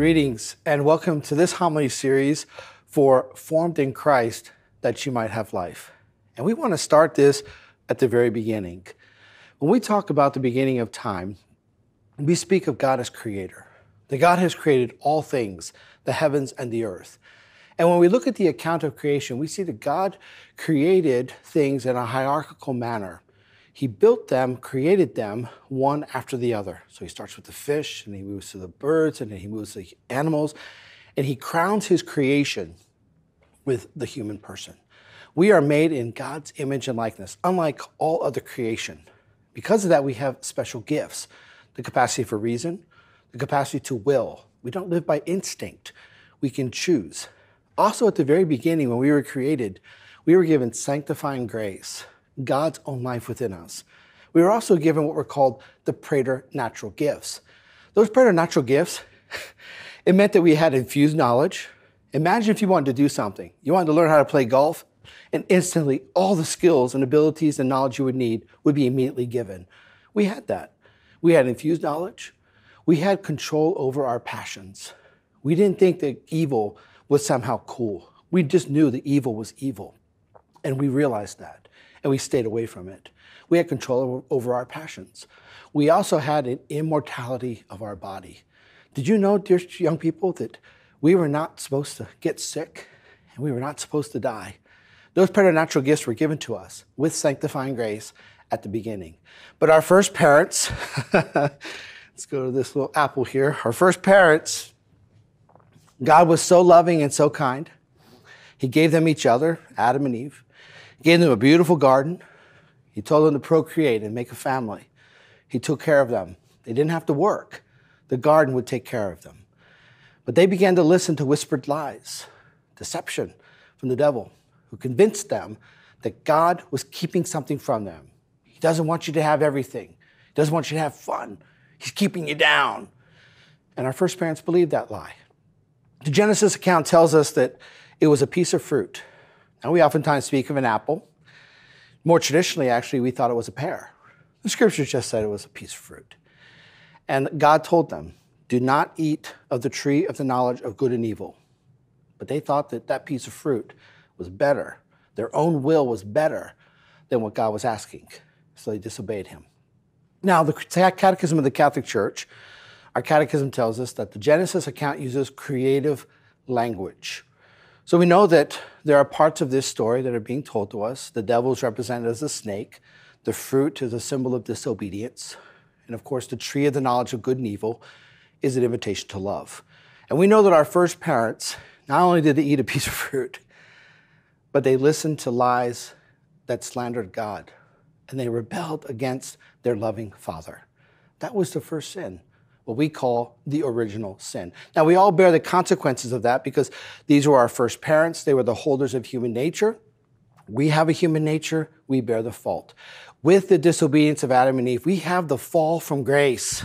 Greetings and welcome to this homily series for Formed in Christ that you might have life. And we want to start this at the very beginning. When we talk about the beginning of time, we speak of God as creator. That God has created all things, the heavens and the earth. And when we look at the account of creation, we see that God created things in a hierarchical manner. He built them, created them one after the other. So he starts with the fish, and he moves to the birds, and then he moves to the animals, and he crowns his creation with the human person. We are made in God's image and likeness, unlike all other creation. Because of that, we have special gifts the capacity for reason, the capacity to will. We don't live by instinct, we can choose. Also, at the very beginning, when we were created, we were given sanctifying grace. God's own life within us. We were also given what were called the preternatural gifts. Those preternatural gifts, it meant that we had infused knowledge. Imagine if you wanted to do something. You wanted to learn how to play golf, and instantly all the skills and abilities and knowledge you would need would be immediately given. We had that. We had infused knowledge. We had control over our passions. We didn't think that evil was somehow cool. We just knew that evil was evil. And we realized that and we stayed away from it. We had control over our passions. We also had an immortality of our body. Did you know, dear young people, that we were not supposed to get sick and we were not supposed to die? Those preternatural gifts were given to us with sanctifying grace at the beginning. But our first parents, let's go to this little apple here. Our first parents, God was so loving and so kind. He gave them each other, Adam and Eve. Gave them a beautiful garden. He told them to procreate and make a family. He took care of them. They didn't have to work. The garden would take care of them. But they began to listen to whispered lies, deception from the devil, who convinced them that God was keeping something from them. He doesn't want you to have everything. He doesn't want you to have fun. He's keeping you down. And our first parents believed that lie. The Genesis account tells us that it was a piece of fruit now, we oftentimes speak of an apple. More traditionally, actually, we thought it was a pear. The scriptures just said it was a piece of fruit. And God told them, Do not eat of the tree of the knowledge of good and evil. But they thought that that piece of fruit was better. Their own will was better than what God was asking. So they disobeyed him. Now, the Catechism of the Catholic Church, our catechism tells us that the Genesis account uses creative language. So we know that there are parts of this story that are being told to us. The devil is represented as a snake, the fruit is a symbol of disobedience, and of course, the tree of the knowledge of good and evil is an invitation to love. And we know that our first parents, not only did they eat a piece of fruit, but they listened to lies that slandered God and they rebelled against their loving Father. That was the first sin what we call the original sin. Now, we all bear the consequences of that because these were our first parents, they were the holders of human nature. We have a human nature, we bear the fault. With the disobedience of Adam and Eve, we have the fall from grace.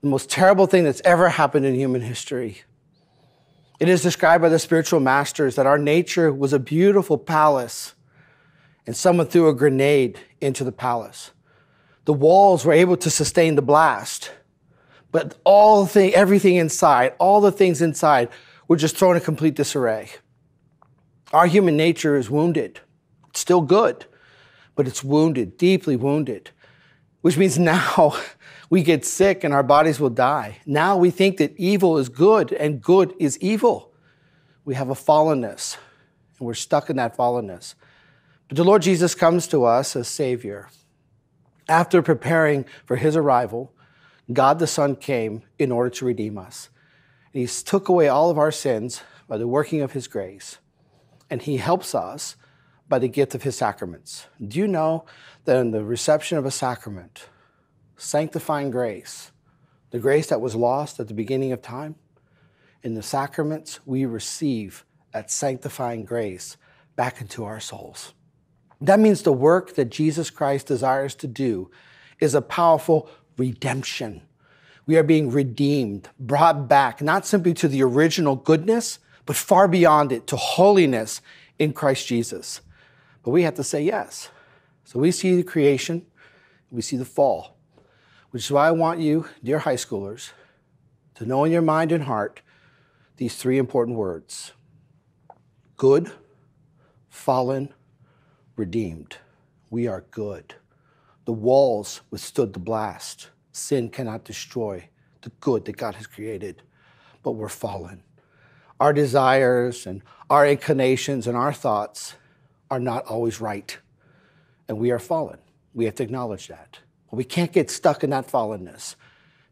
The most terrible thing that's ever happened in human history. It is described by the spiritual masters that our nature was a beautiful palace, and someone threw a grenade into the palace. The walls were able to sustain the blast, but all thing, everything inside, all the things inside were just thrown in complete disarray. Our human nature is wounded. It's still good, but it's wounded, deeply wounded, which means now we get sick and our bodies will die. Now we think that evil is good and good is evil. We have a fallenness and we're stuck in that fallenness. But the Lord Jesus comes to us as Savior. After preparing for his arrival, God the Son came in order to redeem us. He took away all of our sins by the working of His grace, and He helps us by the gift of His sacraments. Do you know that in the reception of a sacrament, sanctifying grace, the grace that was lost at the beginning of time, in the sacraments, we receive that sanctifying grace back into our souls. That means the work that Jesus Christ desires to do is a powerful redemption. We are being redeemed, brought back, not simply to the original goodness, but far beyond it, to holiness in Christ Jesus. But we have to say yes. So we see the creation, we see the fall, which is why I want you, dear high schoolers, to know in your mind and heart these three important words good, fallen, redeemed. We are good. The walls withstood the blast. Sin cannot destroy the good that God has created, but we're fallen. Our desires and our inclinations and our thoughts are not always right, and we are fallen. We have to acknowledge that. But we can't get stuck in that fallenness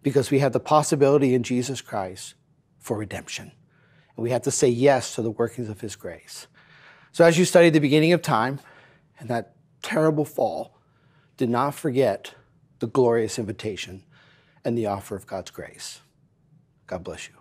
because we have the possibility in Jesus Christ for redemption. And we have to say yes to the workings of His grace. So, as you study the beginning of time and that terrible fall, do not forget the glorious invitation and the offer of God's grace. God bless you.